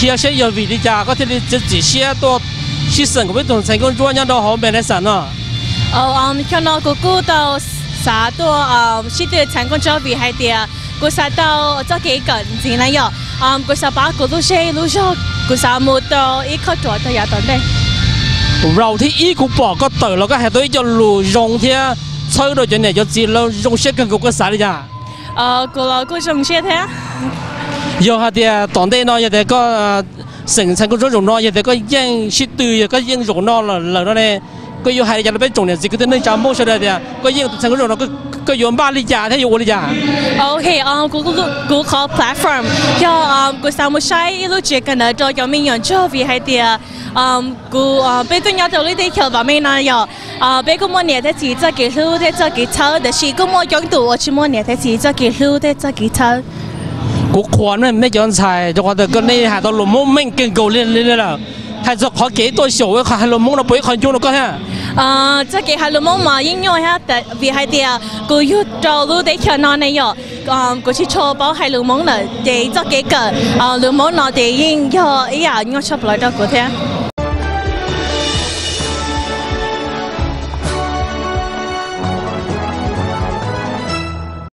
kia xe giờ vì đi cha có thể đi chỉ xe to chỉ sẵn của biết tuần thành công chúa nhân đó họ bên này sẵn à? Ờ um cho nó cô cô tàu xã to um chỉ được thành công chúa vì hai tia cô xã tàu cho cái cần gì này nhở? Um cô xã ba cô lúc xe lúc cho cô xã một tàu ít khó chúa tàu nhà tuần đây. Rau thì ít cũng bỏ có tờ nó có hệ tới cho lù rong thế chơi à, rồi cho này cho chỉ lâu rong xe cần cũng có xã đi nhà ờ cô là cô rong xe thế 有哈的当地呢，也得个生产个种种呢，也得个养许多，也个养种呢了了呢。có yêu hai gia bên trồng này gì cứ nên chăm mua cho đây nè có yêu thành cái rồi nó có có yêu ba lý giá thế yêu lý giá ok um cú cú cú platform cho um cú sao mua sai lúc chỉ cần là cho cho mình nhận cho vì hai tia um cú bây giờ nhớ tới đây kiểu vào mình là giờ à bây giờ mua nhà thế chỉ cho cái thứ thế cho cái thau để chỉ cú mua giống tụ chỉ mua nhà thế chỉ cho cái thứ thế cho cái thau cố khó nên mấy chọn xài cho qua từ cái này hà tao lùm mông mình kinh cầu lên lên là hay cho khó kỹ tôi sổ với hà lùm mông nó bấy khỏi chung nó có ha. À, chắc cái hà lùm mông mà yên nhau ha tại vì hai tia cứ yêu trâu lưu để chờ nó này rồi còn ờ, cứ chỉ cho bảo hai lùm mông là để cho cái cỡ lùm mông nó để yên nhau ý à nhau chụp lại đó có thế